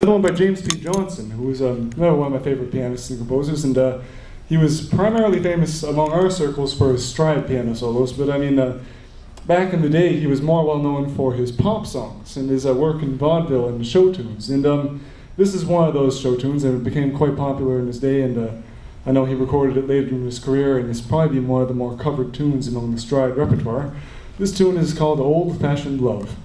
Another one by James P. Johnson, who was um, another one of my favorite pianists and composers, and uh, he was primarily famous among our circles for his stride piano solos. But I mean, uh, back in the day, he was more well known for his pop songs and his uh, work in vaudeville and show tunes. And um, this is one of those show tunes, and it became quite popular in his day. And uh, I know he recorded it later in his career, and it's probably been one of the more covered tunes among the stride repertoire. This tune is called Old Fashioned Love.